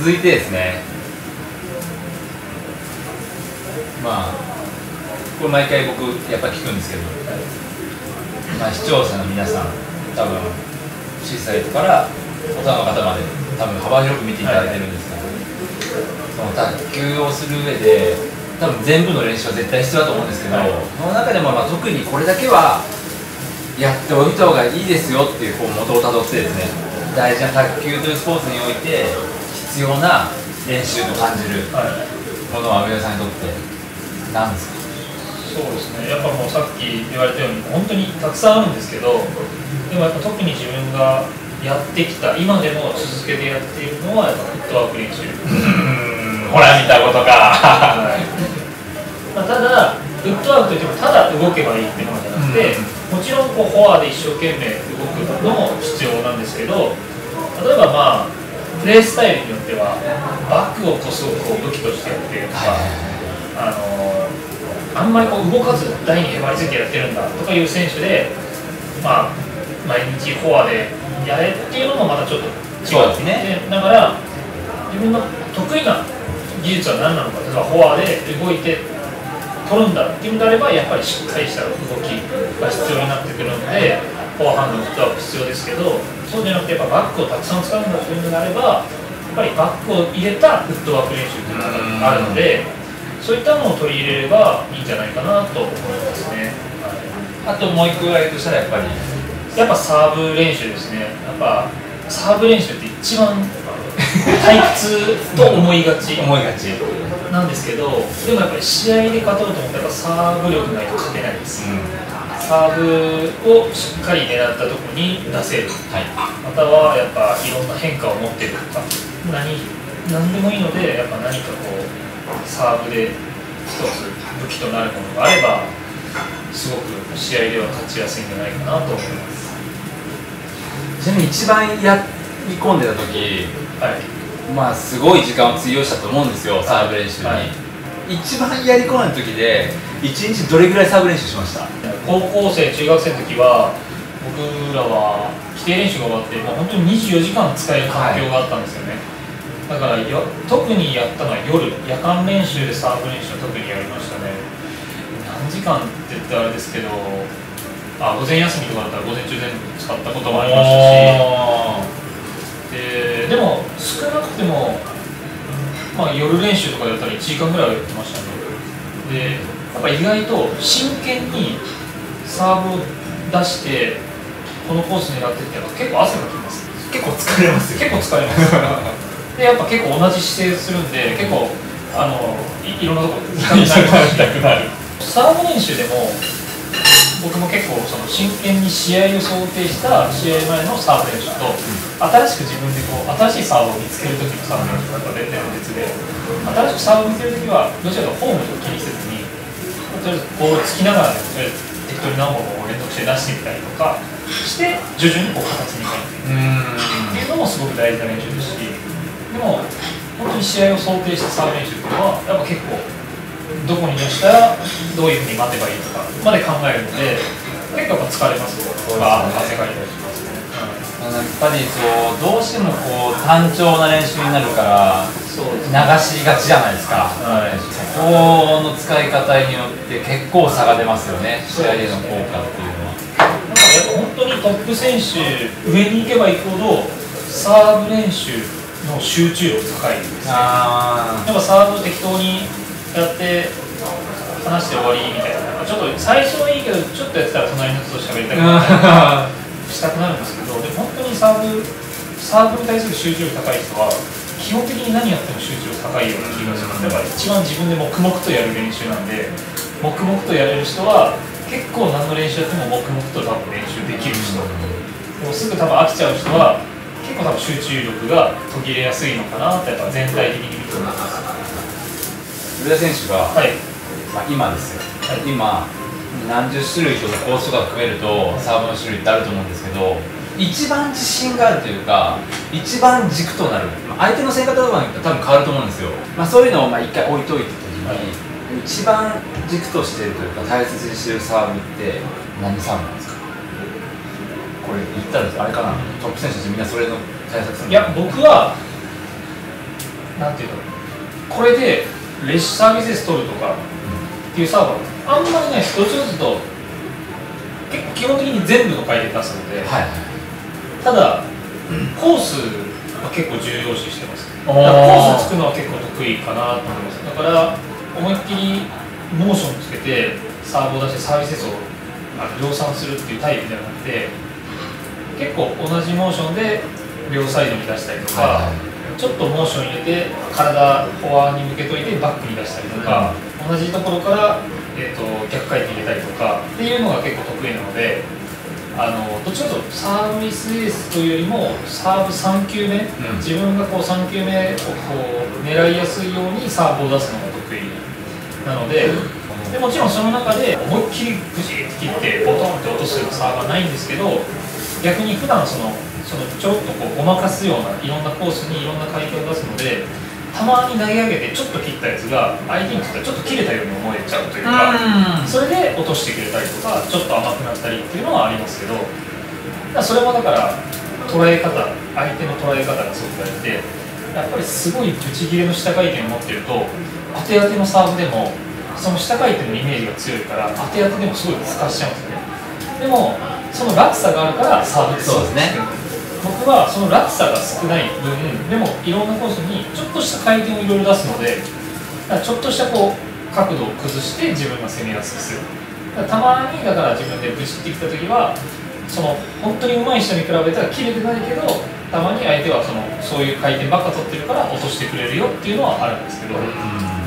続いてですね。まあこれ毎回僕やっぱ聞くんですけど、まあ、視聴者の皆さん多分小さい人から大人の方まで多分幅広く見ていただいてるんですけど、その卓球をする上で多分全部の練習は絶対必要だと思うんですけど、その中でもまあ特にこれだけはやっておいた方がいいですよっていうこう元をたどってですね。大事な卓球というスポーツにおいて必要な練習と感じるものは上田さんにとって何ですか？そうですね。やっぱもうさっき言われたように本当にたくさんあるんですけどでもやっぱ特に自分がやってきた今でも続けてやっているのはやっぱフットワーク練習。ほら見たことか。はい。まあ、ただフットワークといってもただ動けばいいっていうのじゃなくて、もちろんこうフォアで一生懸命動くのも必要なんですけど例えばまあプレースタイルによってはバックをこそこう武器としてやってるとか、あのあんまりこう動かず台にへばりついてやってるんだとかいう選手で、まあ、毎日フォアでやれっていうのもまたちょっと違そうですね。でだから自分の得意な技術は何なのか例えばフォアで動いて取るんだっていうんであればやっぱりしっかりした動きが必要になってくるのでフォアハンドのフットワーク必要ですけどそうじゃなくてやっぱバックをたくさん使うんだというのであればやっぱりバックを入れたフットワーク練習っていうのがあるのでそういったものを取り入れればいいんじゃないかなと思いますね。あともう一個言われるとしたらやっぱりやっぱサーブ練習ですね、やっぱサーブ練習って一番退屈と思いがち 思いがち。なんですけど、でもやっぱり試合で勝とうと思ったらサーブ力ないと勝てないです、サーブをしっかり狙ったところに出せる、はい。またはやっぱいろんな変化を持ってるとか、何何でもいいので、やっぱ何かこう、サーブで一つ武器となるものがあれば、すごく試合では勝ちやすいんじゃないかなと思います。ちなみに一番やり込んでた時はい。まあすごい時間を費やしたと思うんですよサーブ練習に、はい。一番やり込んだ時で一日どれぐらいサーブ練習しました？高校生、中学生の時は僕らは規定練習が終わってもう本当に24時間使える環境があったんですよね、だからよ特にやったのは夜夜間練習でサーブ練習を特にやりましたね。何時間って言ってあれですけどあ午前休みとかだったら午前中全部使ったこともありましたし。ででも少なくても、まあ、夜練習とかだったら1時間ぐらいはやってましたね。でやっぱ意外と真剣にサーブを出してこのコース狙ってって結構汗がきます。結構疲れます結構疲れます。でやっぱ結構同じ姿勢するんで結構あのいいろんなとこ痛くなるサーブ練習でも僕も結構その真剣に試合を想定した試合前のサーブ練習と、新しく自分でこう新しいサーブを見つける時のサーブ練習が全然別で新しくサーブを見つける時はどちらかというとフォームを気にせずにとりあえずボールつきながらでとりあえず適当に何本も連続して出してみたりとかして徐々にこう形に変えていくっていうのもすごく大事な練習ですしでも本当に試合を想定したサーブ練習っていうのはやっぱ結構どこに出したらどういうふうに待てばいいとかまで考えるので結構やっぱ疲れますよとか汗かい。たりしますね、やっぱりそうどうしてもこう単調な練習になるから流しがちじゃないですか、はい。そこの使い方によって結構差が出ますよね。試合での効果っていうのは。なんかやっぱ本当にトップ選手上に行けば行くほどサーブ練習の集中力高いんですねあやっぱサーブ適当にやって話して終わりみたいな。ちょっと最初はいいけどちょっとやってたら隣の人と喋りたくなったりしたくなるんですけどでも本当にサーブサーブに対する集中力高い人は基本的に何やっても集中力高いような気がします。だから一番自分で黙々とやる練習なんで黙々とやれる人は結構何の練習やっても黙々と多分練習できる人。でもすぐ多分飽きちゃう人は結構多分集中力が途切れやすいのかなってやっぱ全体的に見てます上田選手が、はい。まあ、今ですよ、はい。今何十種類とかコースとか含めるとサーブの種類ってあると思うんですけど一番自信があるというか一番軸となる、まあ相手の戦型とかによって多分変わると思うんですよ、まあ、そういうのをまあ一回置いといた時に、一番軸としてるというか大切にしてるサーブって何サーブなんですか？これ言ったらあれかな？トップ選手たちみんなそれの対策するの？いや僕はなんていうの？これでレッシサービスエース取るとかっていうサーバーあんまりないです。どというと結構基本的に全部の回転出すので、はいただコースは結構重要視してます。だあー。からコースつくのは結構得意かなと思います。だから思いっきりモーションつけてサーブを出してサービスエースをあの量産するっていうタイプではなくて結構同じモーションで両サイドに出したりとか、はいはい。ちょっとモーション入れて体フォアに向けといてバックに出したりとか、同じところから、えー、と逆回転入れたりとかっていうのが結構得意なのであのどっちかというとサービスエースというよりもサーブ3球目、ん自分がこう3球目をこう狙いやすいようにサーブを出すのが得意なので。でもちろんその中で思いっきりグシッて切ってボトンって落とすようなサーブはないんですけど逆に普段そのそのちょっとこうごまかすようないろんなコースにいろんな回転を出すのでたまに投げ上げてちょっと切ったやつが相手にとってはちょっと切れたように思えちゃうというか、それで落としてくれたりとかちょっと甘くなったりっていうのはありますけどだからそれもだから捉え方相手の捉え方がすごく大事でやっぱりすごいブチ切れの下回転を持ってると当て当てのサーブでもその下回転のイメージが強いから当て当てでもすごい透かしちゃうんですよね。でもその落差があるからサーブってそうですね僕はその落差が少ない分でもいろんなコースにちょっとした回転をいろいろ出すのでだからちょっとしたこう角度を崩して自分が攻めやすくする。だからたまにだから自分でブチってきた時はその本当に上手い人に比べたら切れてないけどたまに相手はそのそういう回転ばっか取ってるから落としてくれるよっていうのはあるんですけど、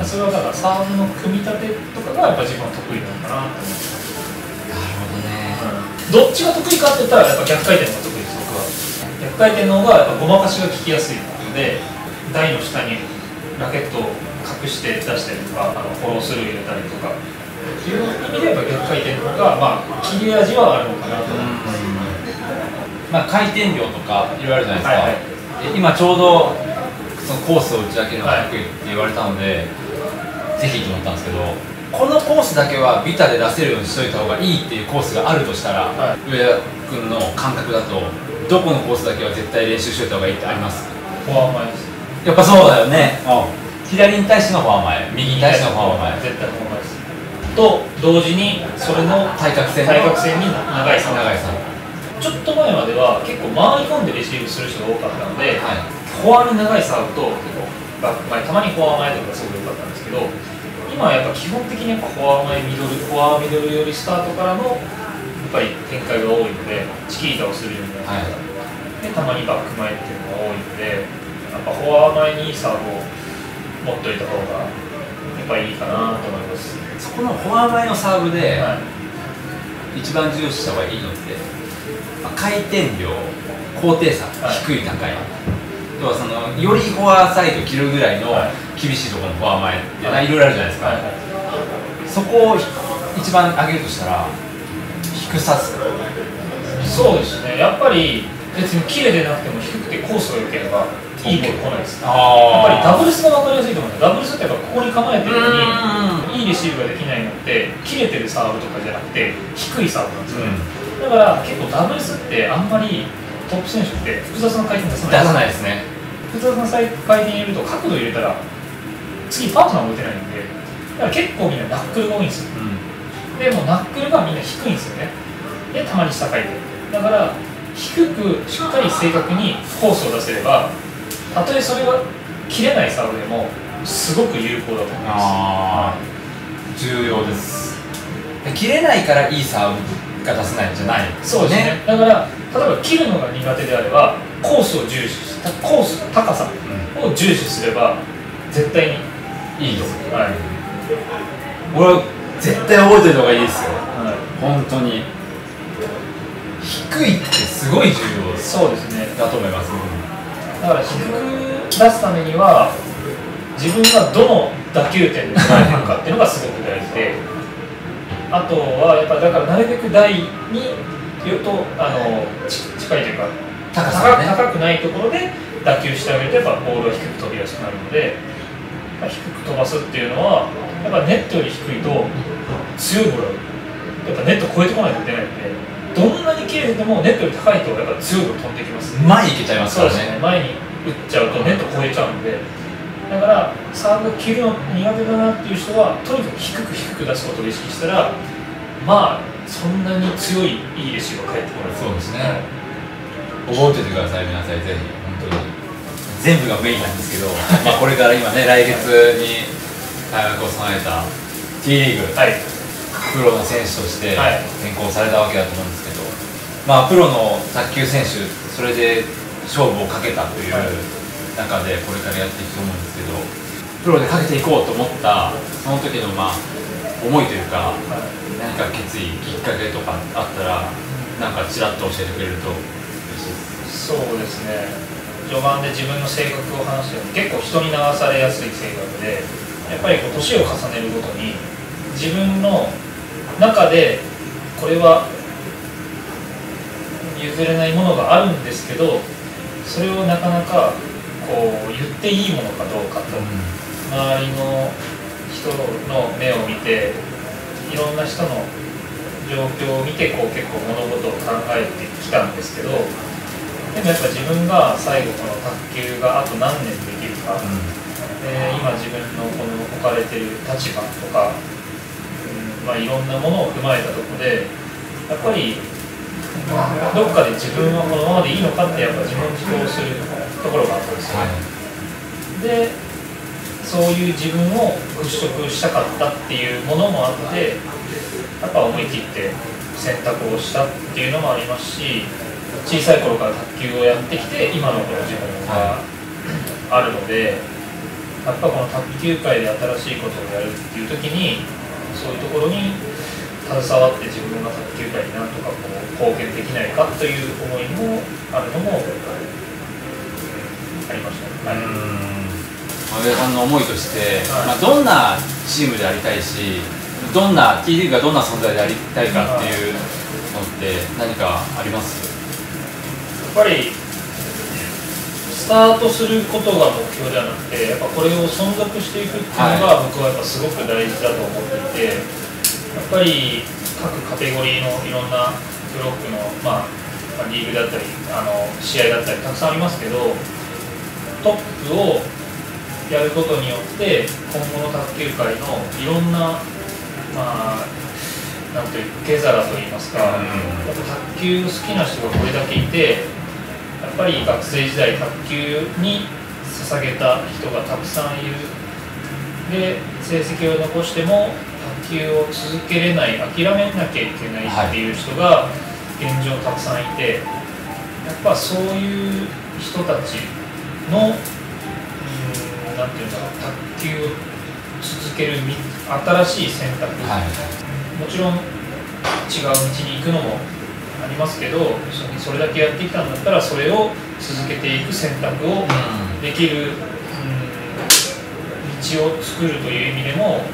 それはだからサーブの組み立てとかがやっぱ自分は得意なのかなと思ってなるほどね。どっちが得意かって言ったらやっぱ逆回転が得意回転の方がやっぱごまかしが効きやすいので台の下にラケットを隠して出したりとかあのフォロースルー入れたりとか。っていう意味でやっぱ逆回転の方が、まあ、切れ味はあるのかなと思います、まあ、回転量とかいろいろあるじゃないですか、はいはい、今ちょうどそのコースを打ち明けるのが得意って言われたので、はい、ぜひと思ったんですけどこのコースだけはビタで出せるようにしといた方がいいっていうコースがあるとしたら、はい、上田君の感覚だとどこのコースだけは絶対練習しといた方がいいってあります？フォア前です。やっぱそうだよね、左に対してのフォア前右に対してのフォア前絶対フォア前です。と同時にそれの対角線の対角線に長い差。長いさんちょっと前までは結構回り込んでレシーブする人が多かったので、はい。フォアに長いサーブと結構バック前たまにフォア前とかがすごく良かったんですけど今はやっぱ基本的にやっぱフォア前ミドルフォアミドルよりスタートからのぱり展開が多いのでチキータをするようになってきた、でたまにバック前っていうのが多いのでやっぱフォア前にいいサーブを持っといた方がやっぱいいかなと思います、そこのフォア前のサーブで、はい。一番重視した方がいいのって、まあ回転量高低差、はい。低い高い。要はそのよりフォアサイド切るぐらいのはい。厳しいところのフォア前って、はいい、ろいろあるじゃないですか、はい。はいそこをひ一番上げるとしたら低さそうですね。やっぱり別に切れてなくても低くてコースが良ければいいボール来ないですやっぱりダブルスが分かりやすいと思うんですダブルスってやっぱここに構えてるのにいいレシーブができないのって切れてるサーブとかじゃなくて低いサーブなんですよね、だから結構ダブルスってあんまりトップ選手って複雑な回転出さない出さないですね。複雑な回転入れると角度入れたら次パートナーも打てないんで。だから結構みんなナックルが多いんですよ。でもナックルがみんな低いんですよねでたまに下回転だから低くしっかり正確にコースを出せればたとえそれが切れないサーブでもすごく有効だと思います。重要です。で切れないからいいサーブが出せないんじゃない？そうですね。だから例えば切るのが苦手であればコースを重視したコースの高さを重視すれば絶対にいいですはい、俺は絶対覚えておいた方がいいですよ。は本当に低いってすごい重要い、そうですねだと思います、だから低く出すためには自分がどの打球点で捉えてるかっていうのがすごく大事であとはやっぱだからなるべく台に言うとあのち近いというか高さがね。高くないところで打球してあげるとやっぱボールは低く飛びやすくなるので、まあ低く飛ばすっていうのはやっぱネットより低いと強いボールはやっぱネット越えてこないと出ないのでどんなに切れててもネットより高いとやっぱ強いボール飛んできます前行けちゃいますからね。ね。前に打っちゃうとネット越えちゃうので。だからサーブが切るの苦手だなっていう人はとにかく低く低く出すことを意識したらまあそんなに強いいいレシーブが返ってこない。そうですね。覚えててください皆さんぜひ本当に。全部がメインなんですけど まあこれから今ね来月に開幕を備えた T リーグ、はいプロの選手としてはい。転向されたわけだと思うんですけど、まあプロの卓球選手それで勝負をかけたというはい。中でこれからやっていくと思うんですけどプロでかけていこうと思ったその時のまあ思いというかはい何か決意きっかけとかあったらなんかちらっと教えてくれると。嬉しいですそうですね。序盤で自分の性格を話したように結構人に流されやすい性格でやっぱりこう年を重ねるごとに自分の中でこれは譲れないものがあるんですけどそれをなかなかこう言っていいものかどうかと。周りの人の目を見ていろんな人の状況を見てこう結構物事を考えてきたんですけどでもやっぱ自分が最後この卓球があと何年できるか、で今自分のこの置かれてる立場とか、うんまあ、いろんなものを踏まえたところでやっぱりどっかで自分はこのままでいいのかってやっぱ自問自答するところがあったんですよ、でそういう自分を払拭したかったっていうものもあってやっぱ思い切って選択をしたっていうのもありますし小さい頃から卓球をやってきて今のこの自分があるのでやっぱこの卓球界で新しいことをやるっていう時にそういうところに携わって自分が卓球界になんとかこう貢献できないかという思いもあるのもありましたね。はい上田さんの思いとして、はい。まあ、どんなチームでありたいしどんな T リーグがどんな存在でありたいかっていうのって何かあります？やっぱりスタートすることが目標ではなくてやっぱこれを存続していくっていうのが僕はやっぱすごく大事だと思っていてやっぱり各カテゴリーのいろんなブロックの、まあ、まあリーグだったりあの試合だったりたくさんありますけどトップをやることによって今後の卓球界のいろんなまあなんという受け皿といいますか、うん。やっぱ卓球好きな人がこれだけいてぱり学生時代卓球に捧げた人がたくさんいる。で成績を残しても卓球を続けれない諦めなきゃいけないっていう人が現状たくさんいてやっぱそういう人たちのうーんなんていうんだろう卓球を続けるみ新しい選択、もちろん違う道に行くのもありますけどそそれだけやってきたんだったらそれを続けていく選択をできる、うん道を作るという意味でも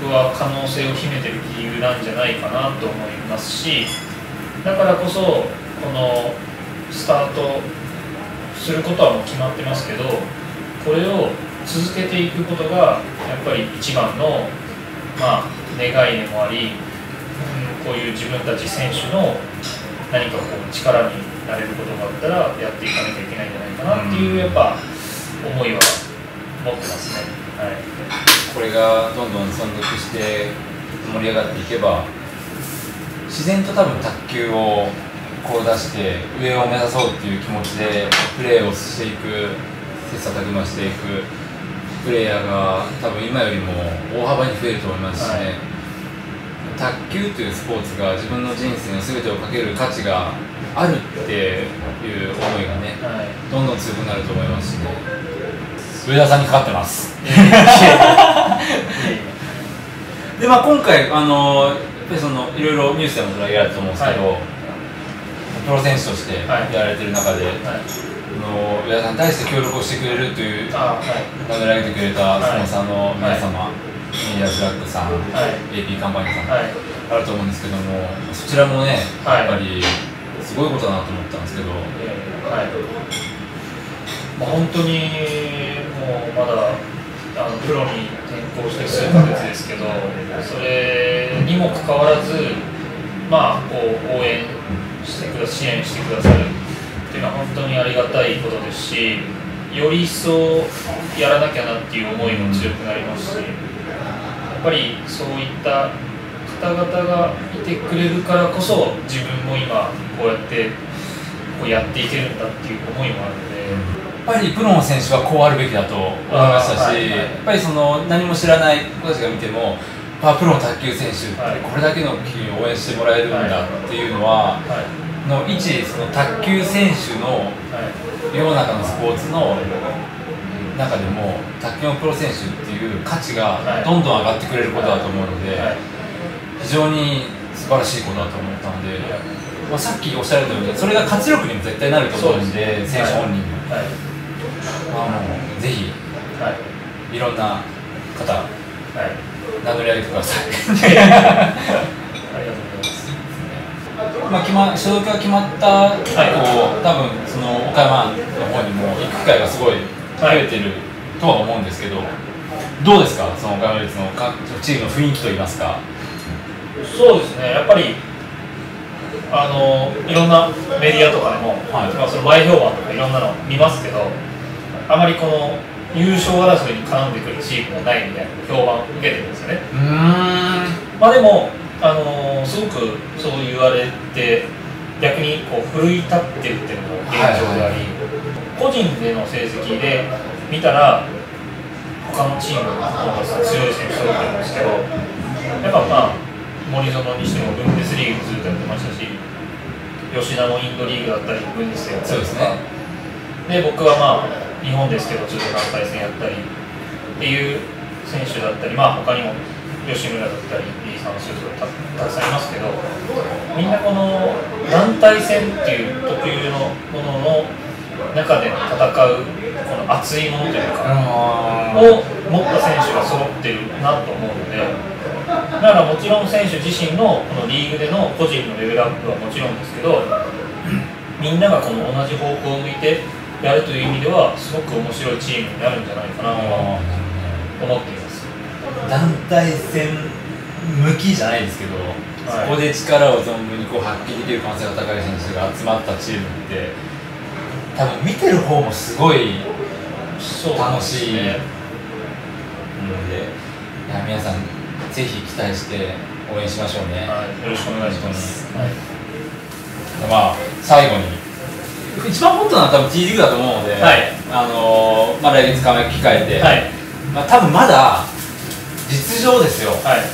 僕は可能性を秘めてる理由なんじゃないかなと思いますしだからこそこのスタートすることはもう決まってますけどこれを続けていくことがやっぱり一番の、まあ、願いでもあり、うん、こういう自分たち選手の何かこう力になれることがあったらやっていかなきゃいけないんじゃないかなっていうやっぱ思いは持ってますね。はい。これがどんどん存続して盛り上がっていけば自然と多分卓球をこう出して上を目指そうっていう気持ちでプレーをしていく切磋琢磨していくプレイヤーが多分今よりも大幅に増えると思いますしね、卓球というスポーツが自分の人生の全てをかける価値があるっていう思いがねはい。どんどん強くなると思いますしね。上田さんにかかってます。でまあ今回あのやっぱりそのいろいろニュースでも取り上げられたと思うんですけど、はプロ選手としてはいやられてる中で、はい。あの上田さんに対して協力をしてくれるというあはい。名乗り上げてくれたはいスポンサーの皆様、ミディアブラックさん、はい。AP カンパニーさん、はい。あると思うんですけどもそちらもね、はい。やっぱりすごいことだなと思ったんですけど、はい、まあ、本当にもうまだあのプロに転向して数ヶ月ですけどそれにもかかわらずまあこう応援してくだ支援してくださるっていうのは本当にありがたいことですしより一層やらなきゃなっていう思いも強くなりますし、やっぱりそういった方々がいてくれるからこそ自分も今こうやってこうやっていけるんだっていう思いもあるので。やっぱりプロの選手はこうあるべきだと思いましたし、はいはいやっぱりその何も知らない子たちが見ても、あプロの卓球選手ってはいこれだけの君を応援してもらえるんだっていうのは、はい。の一その卓球選手のはい。世の中のスポーツの中でも卓球のプロ選手っていう価値がはい。どんどん上がってくれることだと思うので、はい。非常に素晴らしいことだと思ったので、まあ、さっきおっしゃられたようにそれが活力にも絶対なると思うんでです選手本人も、はい。まあ、もうぜひはい。いろんな方はい。名乗り上げてください。ありがとうございます。まあ決ま所属が決まった以降、多分その岡山の方にも行く機会がすごい増えてるとは思うんですけど、どうですか？その岡山列のかチームの雰囲気といいますか。そうですね。やっぱりあのいろんなメディアとかでも、はい。まあ、その前評判とかいろんなの見ますけどあまりこの優勝争いに絡んでくるチームがないみたいな評判を受けてるんですよね。まあでも、あのすごくそう言われて逆にこう奮い立ってるっていうのが現状であり、個人での成績で見たら他のチームの方が強い選手揃ってるんですけどやっぱまあ森園にしてもブンデスリーグずっとやってましたし吉田もインドリーグだったりブンデスでやったりとか。で僕はまあ日本ですけどずっと団体戦やったりっていう選手だったりまあ他にも吉村だったり B さんそういう人がたたくさんいますけどみんなこの団体戦っていう特有のものの中で戦うこの熱いものというかあを持った選手が揃ってるなと思うのでだからもちろん選手自身のこのリーグでの個人のレベルアップはもちろんですけど みんながこの同じ方向を向いてやるという意味ではすごく面白いチームになるんじゃないかなとは思っています。団体戦向きじゃないですけど、はい。そこで力を存分にこう発揮できる可能性が高い選手が集まったチームって多分見てる方もすごい楽しいですね。のでいや皆さんぜひ期待して応援しましょうね、はい、よろしくお願いします。はい、まあ最後に。一番ホットなのは多分 T リーグだと思うので、はい。あのーまあ、来月開幕控えて、はい、まあ、多分まだ実情ですよ。はい、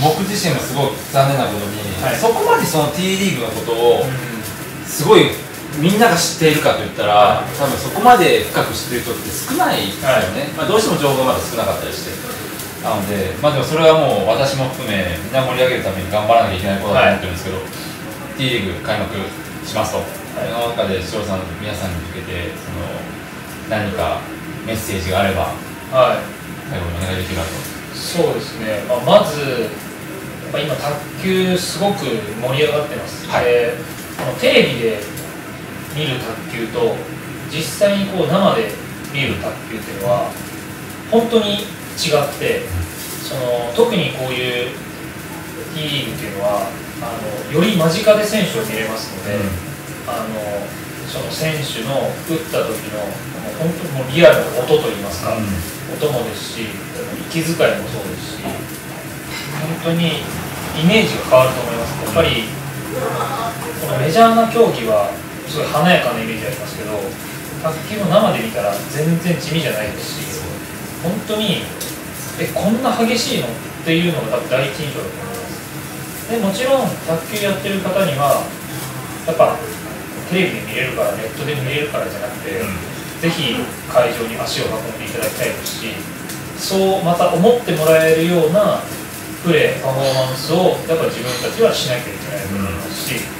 僕自身もすごい残念なことに、はい。そこまでその T リーグのことをうすごいみんなが知っているかといったら、多分そこまで深く知ってる人って少ないですよね、まあ、どうしても情報がまだ少なかったりして。なのでまあでもそれはもう私も含めみんな盛り上げるために頑張らなきゃいけないことだと思ってるんですけど、T リーグ開幕しますと、その中で視聴者の皆さんに向けてその何かメッセージがあればん、はい。最後にお願いできればと。そうですね、まあ、まず、やっぱ今、卓球、すごく盛り上がってます、はい。テレビで見る卓球と、実際にこう生で見る卓球っていうのは、本当に違って、その特にこういう T リーグっていうのはあの、より間近で選手を見れますので、あのその選手の打った時の、もう本当にもうリアルな音といいますか。音もですし息遣いもそうですし本当にイメージが変わると思いますやっぱりこのメジャーな競技はすごい華やかなイメージありますけど卓球も生で見たら全然地味じゃないですし本当にえこんな激しいのっていうのが多分第一印象だと思います。でもちろん卓球やってる方にはやっぱテレビで見れるからネットで見れるからじゃなくて、ぜひ会場に足を運んでいただきたいですしそうまた思ってもらえるようなプレーパフォーマンスをやっぱ自分たちはしなきゃいけないと思いますし、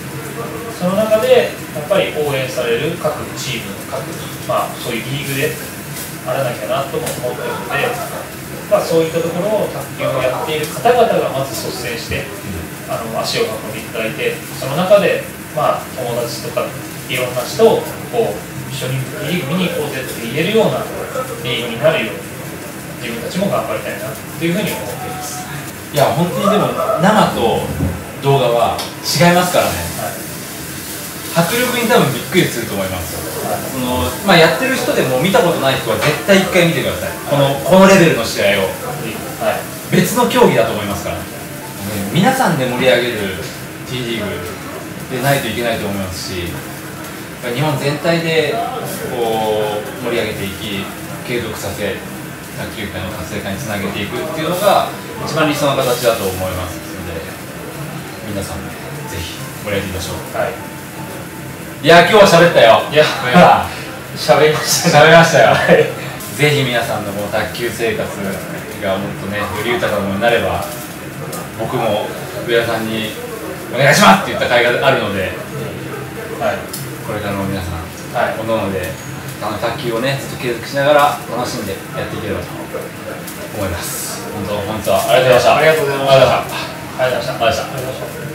その中でやっぱり応援される各チーム各、まあ、そういうリーグであらなきゃなとも思ってるので、まあ、そういったところを卓球をやっている方々がまず率先してあの足を運んでいただいてその中で、まあ、友達とかいろんな人をこう一緒にリーグ見に行こうぜって言えるようなリーグになるように自分たちも頑張りたいなっていうふうに思っています。いや本当にでも生と動画は違いますからねはい迫力に多分びっくりすると思います。はいそのまあ、やってる人でも見たことない人は絶対1回見てください。このこのレベルの試合を。はい。別の競技だと思いますから、ね皆さんで盛り上げる T リーグでないといけないと思いますし日本全体でこう盛り上げていき継続させ卓球界の活性化につなげていくっていうのが一番理想の形だと思いますので皆さんでぜひ盛り上げていきましょう。はい。いや今日は喋ったよ。いや喋りました。喋りましたよ。はい。ぜひ皆さんのこの卓球生活がもっとねより豊かなものになれば僕も上田さんに「お願いします!」って言った甲斐があるのではい。これからも皆さんはい。おのおのであの卓球をねずっと継続しながら楽しんでやっていければと思います。本当本日はありがとうございました。ありがとうございました。ありがとうございました。ありがとうございました